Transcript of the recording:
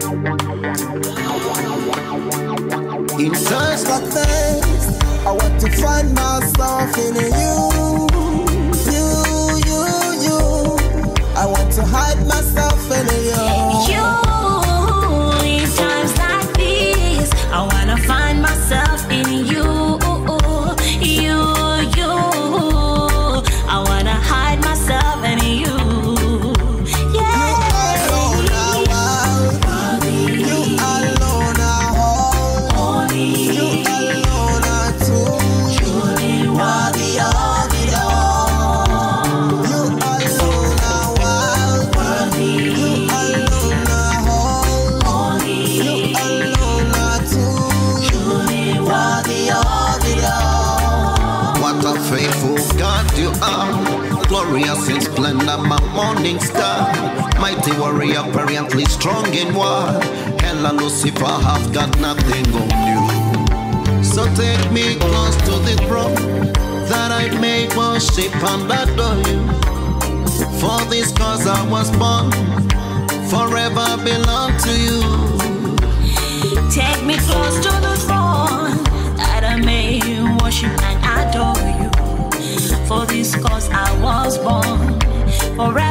In times like that glorious in my morning star. Mighty warrior, apparently strong in war. Hell and have got nothing on you. So take me close to the throne, I make worship and adore you. For this cause I was born, forever belong to you. Take me close to the throne, that I may worship and adore you. For this cause I was born, forever.